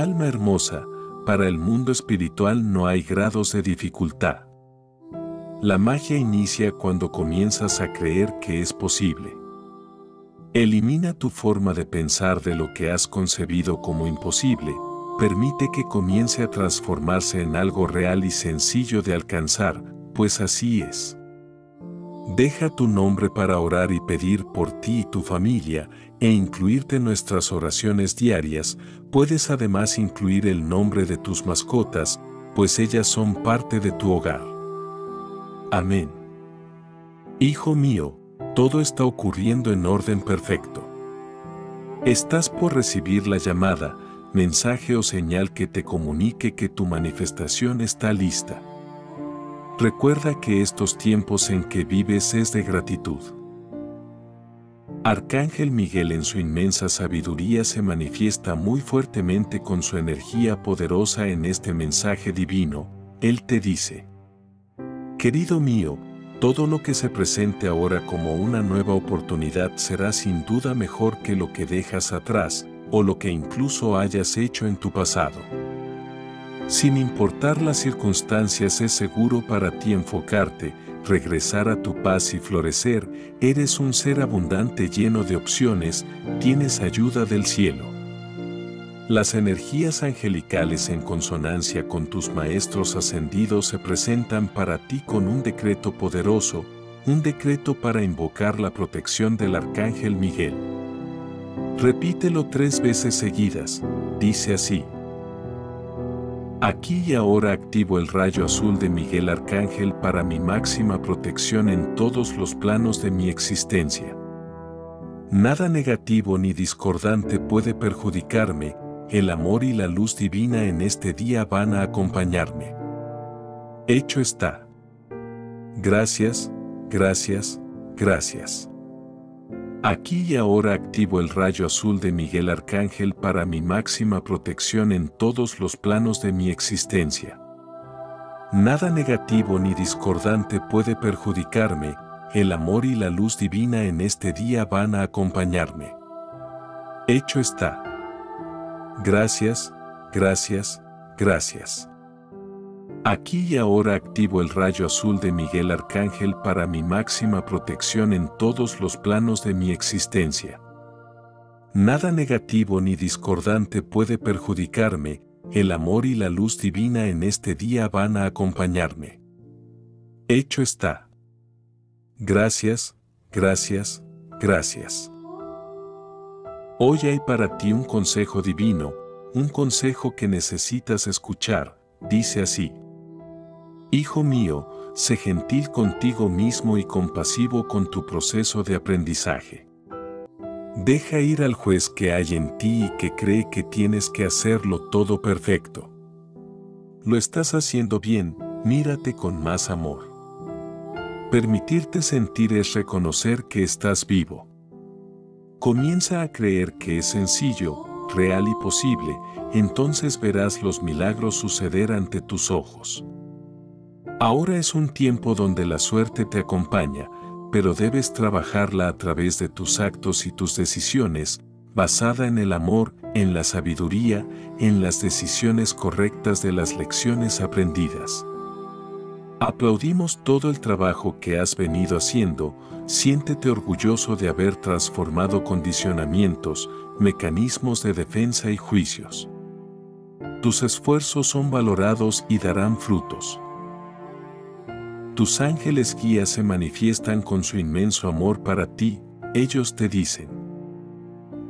Alma hermosa, para el mundo espiritual no hay grados de dificultad. La magia inicia cuando comienzas a creer que es posible. Elimina tu forma de pensar de lo que has concebido como imposible, permite que comience a transformarse en algo real y sencillo de alcanzar, pues así es. Deja tu nombre para orar y pedir por ti y tu familia e incluirte en nuestras oraciones diarias. Puedes además incluir el nombre de tus mascotas, pues ellas son parte de tu hogar. Amén. Hijo mío, todo está ocurriendo en orden perfecto. Estás por recibir la llamada, mensaje o señal que te comunique que tu manifestación está lista. Recuerda que estos tiempos en que vives es de gratitud. Arcángel Miguel en su inmensa sabiduría se manifiesta muy fuertemente con su energía poderosa en este mensaje divino. Él te dice, Querido mío, todo lo que se presente ahora como una nueva oportunidad será sin duda mejor que lo que dejas atrás, o lo que incluso hayas hecho en tu pasado. Sin importar las circunstancias es seguro para ti enfocarte, regresar a tu paz y florecer, eres un ser abundante lleno de opciones, tienes ayuda del cielo. Las energías angelicales en consonancia con tus maestros ascendidos se presentan para ti con un decreto poderoso, un decreto para invocar la protección del Arcángel Miguel. Repítelo tres veces seguidas. Dice así. Aquí y ahora activo el rayo azul de Miguel Arcángel para mi máxima protección en todos los planos de mi existencia. Nada negativo ni discordante puede perjudicarme, el amor y la luz divina en este día van a acompañarme. Hecho está. Gracias, gracias, gracias. Aquí y ahora activo el rayo azul de Miguel Arcángel para mi máxima protección en todos los planos de mi existencia. Nada negativo ni discordante puede perjudicarme, el amor y la luz divina en este día van a acompañarme. Hecho está. Gracias, gracias, gracias. Aquí y ahora activo el rayo azul de Miguel Arcángel para mi máxima protección en todos los planos de mi existencia. Nada negativo ni discordante puede perjudicarme, el amor y la luz divina en este día van a acompañarme. Hecho está. Gracias, gracias, gracias. Hoy hay para ti un consejo divino, un consejo que necesitas escuchar, dice así. Hijo mío, sé gentil contigo mismo y compasivo con tu proceso de aprendizaje. Deja ir al juez que hay en ti y que cree que tienes que hacerlo todo perfecto. Lo estás haciendo bien, mírate con más amor. Permitirte sentir es reconocer que estás vivo. Comienza a creer que es sencillo, real y posible, entonces verás los milagros suceder ante tus ojos. Ahora es un tiempo donde la suerte te acompaña, pero debes trabajarla a través de tus actos y tus decisiones, basada en el amor, en la sabiduría, en las decisiones correctas de las lecciones aprendidas. Aplaudimos todo el trabajo que has venido haciendo, siéntete orgulloso de haber transformado condicionamientos, mecanismos de defensa y juicios. Tus esfuerzos son valorados y darán frutos. Tus ángeles guías se manifiestan con su inmenso amor para ti, ellos te dicen,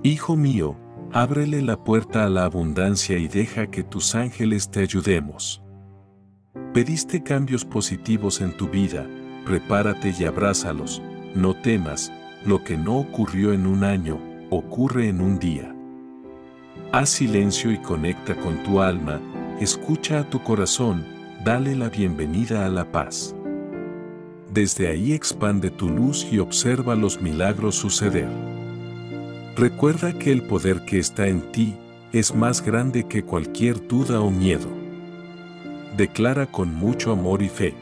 Hijo mío, ábrele la puerta a la abundancia y deja que tus ángeles te ayudemos. Pediste cambios positivos en tu vida, prepárate y abrázalos, no temas, lo que no ocurrió en un año, ocurre en un día. Haz silencio y conecta con tu alma, escucha a tu corazón, dale la bienvenida a la paz. Desde ahí expande tu luz y observa los milagros suceder. Recuerda que el poder que está en ti es más grande que cualquier duda o miedo. Declara con mucho amor y fe.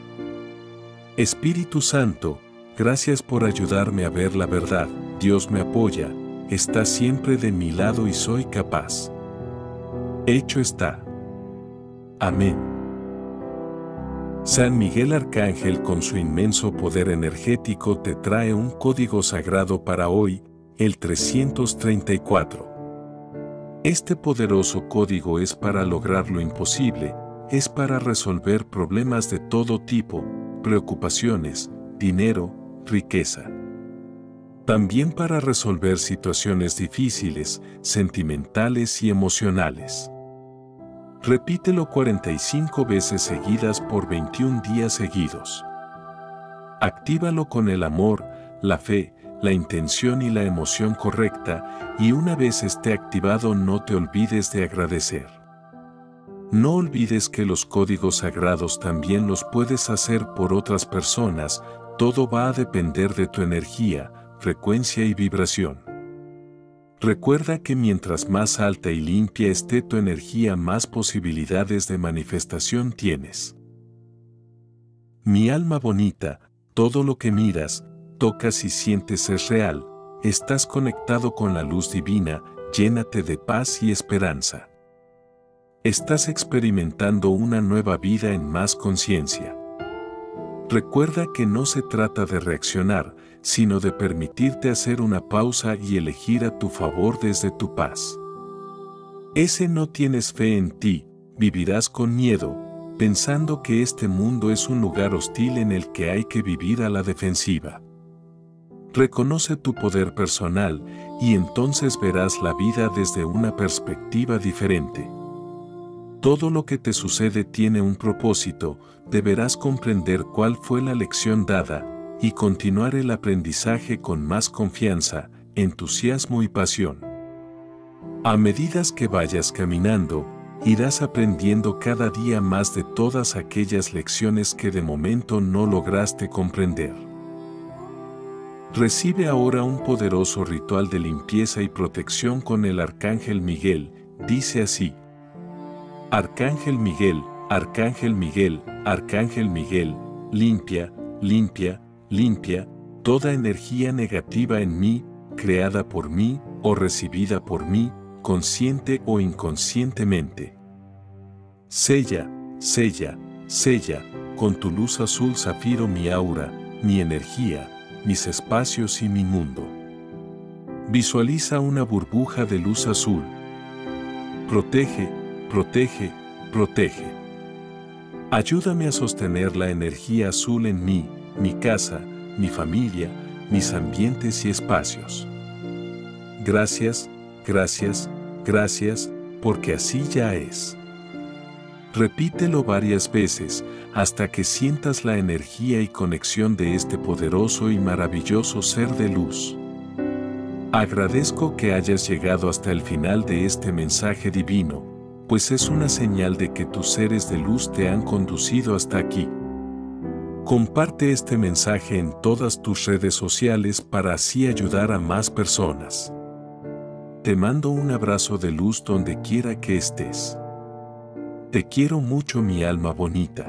Espíritu Santo, gracias por ayudarme a ver la verdad, Dios me apoya, está siempre de mi lado y soy capaz. Hecho está. Amén. San Miguel Arcángel con su inmenso poder energético te trae un código sagrado para hoy, el 334. Este poderoso código es para lograr lo imposible, es para resolver problemas de todo tipo, preocupaciones, dinero, riqueza. También para resolver situaciones difíciles, sentimentales y emocionales. Repítelo 45 veces seguidas por 21 días seguidos. Actívalo con el amor, la fe, la intención y la emoción correcta y una vez esté activado no te olvides de agradecer. No olvides que los códigos sagrados también los puedes hacer por otras personas, todo va a depender de tu energía, frecuencia y vibración. Recuerda que mientras más alta y limpia esté tu energía, más posibilidades de manifestación tienes. Mi alma bonita, todo lo que miras, tocas y sientes es real, estás conectado con la luz divina, llénate de paz y esperanza. Estás experimentando una nueva vida en más conciencia. Recuerda que no se trata de reaccionar, sino de permitirte hacer una pausa y elegir a tu favor desde tu paz. Ese no tienes fe en ti, vivirás con miedo, pensando que este mundo es un lugar hostil en el que hay que vivir a la defensiva. Reconoce tu poder personal y entonces verás la vida desde una perspectiva diferente. Todo lo que te sucede tiene un propósito, deberás comprender cuál fue la lección dada, y continuar el aprendizaje con más confianza, entusiasmo y pasión. A medida que vayas caminando, irás aprendiendo cada día más de todas aquellas lecciones que de momento no lograste comprender. Recibe ahora un poderoso ritual de limpieza y protección con el Arcángel Miguel, dice así. Arcángel Miguel, Arcángel Miguel, Arcángel Miguel, limpia, limpia, limpia, toda energía negativa en mí, creada por mí o recibida por mí, consciente o inconscientemente. Sella, sella, sella, con tu luz azul zafiro mi aura, mi energía, mis espacios y mi mundo. Visualiza una burbuja de luz azul. Protege, protege, protege. Ayúdame a sostener la energía azul en mí, mi casa, mi familia, mis ambientes y espacios. Gracias, gracias, gracias, porque así ya es. Repítelo varias veces hasta que sientas la energía y conexión de este poderoso y maravilloso ser de luz. Agradezco que hayas llegado hasta el final de este mensaje divino, pues es una señal de que tus seres de luz te han conducido hasta aquí. Comparte este mensaje en todas tus redes sociales para así ayudar a más personas. Te mando un abrazo de luz donde quiera que estés. Te quiero mucho mi alma bonita.